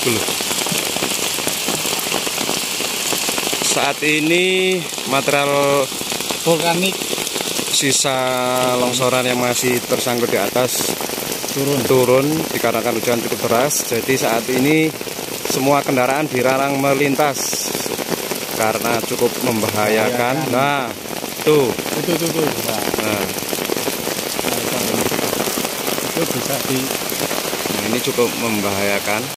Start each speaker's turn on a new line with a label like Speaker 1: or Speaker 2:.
Speaker 1: Dulu. Saat ini material
Speaker 2: vulkanik
Speaker 1: sisa longsoran yang masih tersangkut di atas
Speaker 2: turun
Speaker 1: turun dikarenakan hujan cukup deras. Jadi saat ini semua kendaraan dilarang melintas karena cukup membahayakan. Nah, tuh.
Speaker 2: itu tuh tuh nah, itu bisa di
Speaker 1: nah, ini cukup membahayakan.